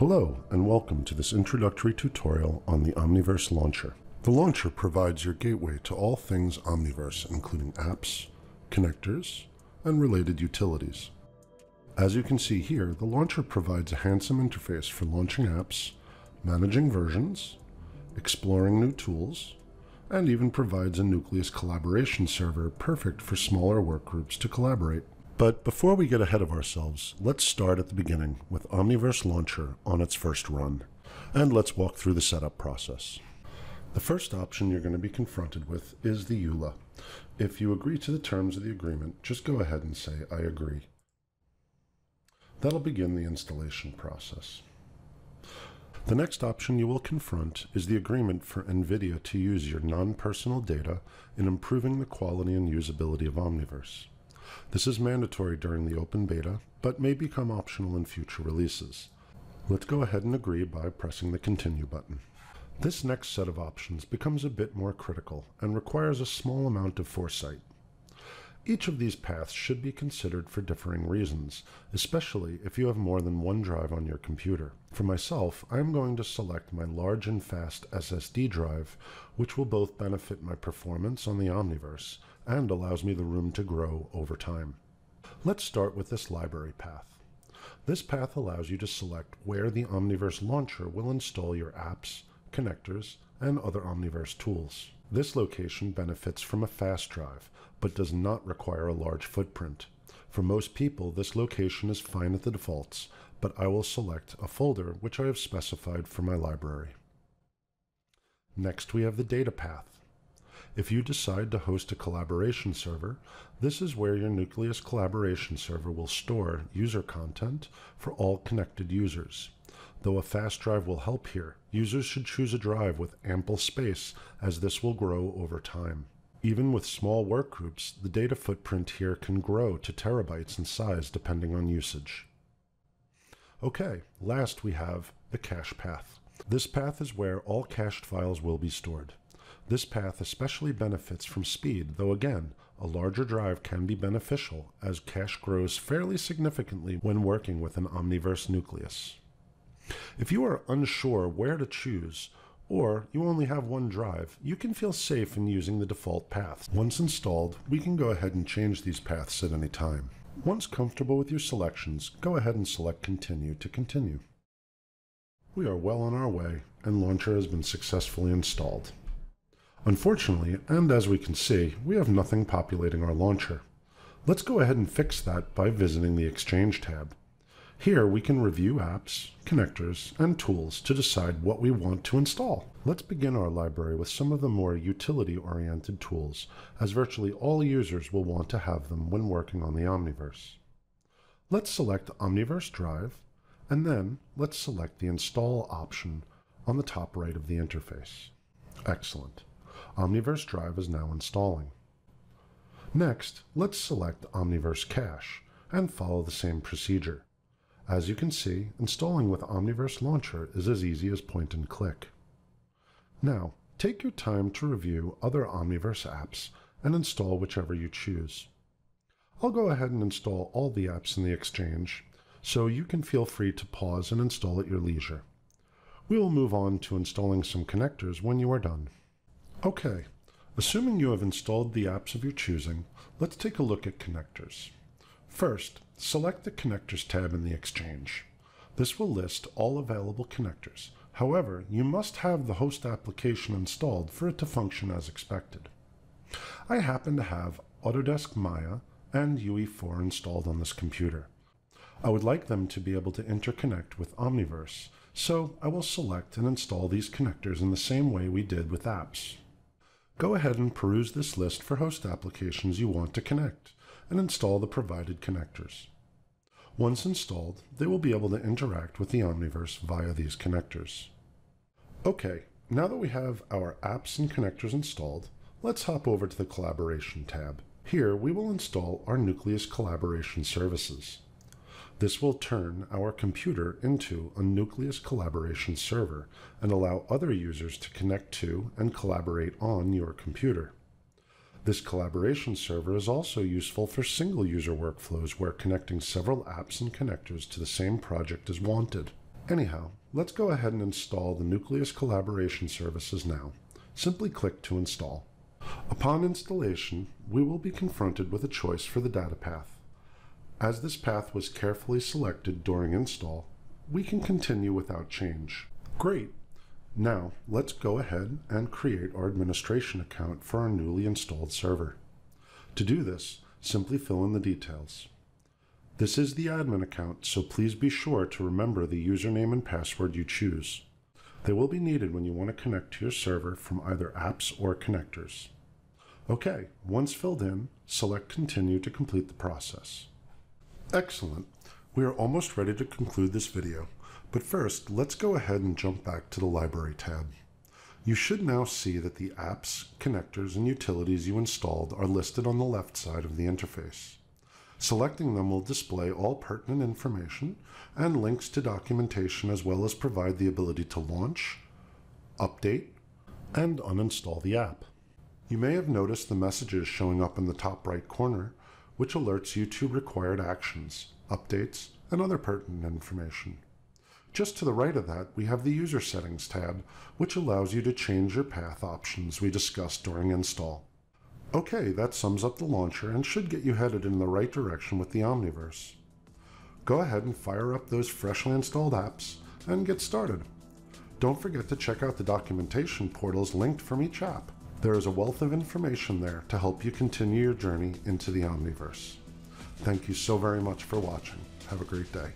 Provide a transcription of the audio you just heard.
Hello, and welcome to this introductory tutorial on the Omniverse Launcher. The launcher provides your gateway to all things Omniverse, including apps, connectors, and related utilities. As you can see here, the launcher provides a handsome interface for launching apps, managing versions, exploring new tools, and even provides a Nucleus collaboration server perfect for smaller workgroups to collaborate. But before we get ahead of ourselves, let's start at the beginning with Omniverse Launcher on its first run, and let's walk through the setup process. The first option you're going to be confronted with is the EULA. If you agree to the terms of the agreement, just go ahead and say, I agree. That'll begin the installation process. The next option you will confront is the agreement for NVIDIA to use your non-personal data in improving the quality and usability of Omniverse. This is mandatory during the open beta, but may become optional in future releases. Let's go ahead and agree by pressing the Continue button. This next set of options becomes a bit more critical and requires a small amount of foresight. Each of these paths should be considered for differing reasons, especially if you have more than one drive on your computer. For myself, I am going to select my large and fast SSD drive, which will both benefit my performance on the Omniverse and allows me the room to grow over time. Let's start with this library path. This path allows you to select where the Omniverse launcher will install your apps, connectors, and other Omniverse tools. This location benefits from a fast drive, but does not require a large footprint. For most people, this location is fine at the defaults, but I will select a folder which I have specified for my library. Next, we have the data path. If you decide to host a collaboration server, this is where your Nucleus collaboration server will store user content for all connected users. Though a fast drive will help here, users should choose a drive with ample space as this will grow over time. Even with small workgroups, the data footprint here can grow to terabytes in size depending on usage. Okay, last we have the cache path. This path is where all cached files will be stored. This path especially benefits from speed, though again, a larger drive can be beneficial as cache grows fairly significantly when working with an Omniverse nucleus. If you are unsure where to choose, or you only have one drive, you can feel safe in using the default paths. Once installed, we can go ahead and change these paths at any time. Once comfortable with your selections, go ahead and select Continue to continue. We are well on our way, and Launcher has been successfully installed. Unfortunately, and as we can see, we have nothing populating our launcher. Let's go ahead and fix that by visiting the Exchange tab. Here we can review apps, connectors, and tools to decide what we want to install. Let's begin our library with some of the more utility-oriented tools, as virtually all users will want to have them when working on the Omniverse. Let's select Omniverse Drive, and then let's select the Install option on the top right of the interface. Excellent. Omniverse Drive is now installing. Next, let's select Omniverse Cache and follow the same procedure. As you can see, installing with Omniverse Launcher is as easy as point and click. Now, take your time to review other Omniverse apps and install whichever you choose. I'll go ahead and install all the apps in the Exchange, so you can feel free to pause and install at your leisure. We will move on to installing some connectors when you are done. Okay, assuming you have installed the apps of your choosing, let's take a look at connectors. First, select the Connectors tab in the Exchange. This will list all available connectors. However, you must have the host application installed for it to function as expected. I happen to have Autodesk Maya and UE4 installed on this computer. I would like them to be able to interconnect with Omniverse, so I will select and install these connectors in the same way we did with apps. Go ahead and peruse this list for host applications you want to connect, and install the provided connectors. Once installed, they will be able to interact with the Omniverse via these connectors. Okay, now that we have our apps and connectors installed, let's hop over to the Collaboration tab. Here, we will install our Nucleus collaboration services. This will turn our computer into a Nucleus collaboration server and allow other users to connect to and collaborate on your computer. This collaboration server is also useful for single user workflows where connecting several apps and connectors to the same project is wanted. Anyhow, let's go ahead and install the Nucleus Collaboration Services now. Simply click to install. Upon installation, we will be confronted with a choice for the data path. As this path was carefully selected during install, we can continue without change. Great! Now, let's go ahead and create our administration account for our newly installed server. To do this, simply fill in the details. This is the admin account, so please be sure to remember the username and password you choose. They will be needed when you want to connect to your server from either apps or connectors. Okay, once filled in, select Continue to complete the process. Excellent. We are almost ready to conclude this video, but first, let's go ahead and jump back to the Library tab. You should now see that the apps, connectors, and utilities you installed are listed on the left side of the interface. Selecting them will display all pertinent information and links to documentation as well as provide the ability to launch, update, and uninstall the app. You may have noticed the messages showing up in the top right corner, which alerts you to required actions, updates, and other pertinent information. Just to the right of that, we have the User Settings tab, which allows you to change your path options we discussed during install. Okay, that sums up the launcher and should get you headed in the right direction with the Omniverse. Go ahead and fire up those freshly installed apps and get started. Don't forget to check out the documentation portals linked from each app. There is a wealth of information there to help you continue your journey into the Omniverse. Thank you so very much for watching. Have a great day.